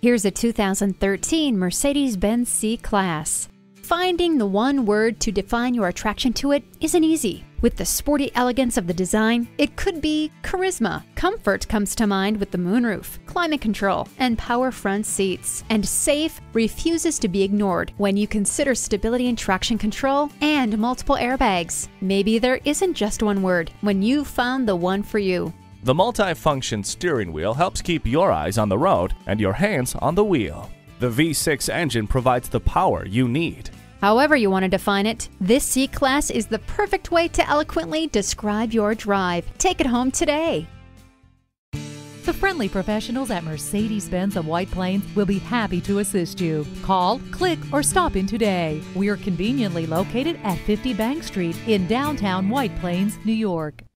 Here's a 2013 Mercedes-Benz C-Class. Finding the one word to define your attraction to it isn't easy. With the sporty elegance of the design, it could be charisma. Comfort comes to mind with the moonroof, climate control, and power front seats. And safe refuses to be ignored when you consider stability and traction control and multiple airbags. Maybe there isn't just one word when you've found the one for you. The multi-function steering wheel helps keep your eyes on the road and your hands on the wheel. The V6 engine provides the power you need. However, you want to define it, this C Class is the perfect way to eloquently describe your drive. Take it home today. The friendly professionals at Mercedes Benz of White Plains will be happy to assist you. Call, click, or stop in today. We are conveniently located at 50 Bank Street in downtown White Plains, New York.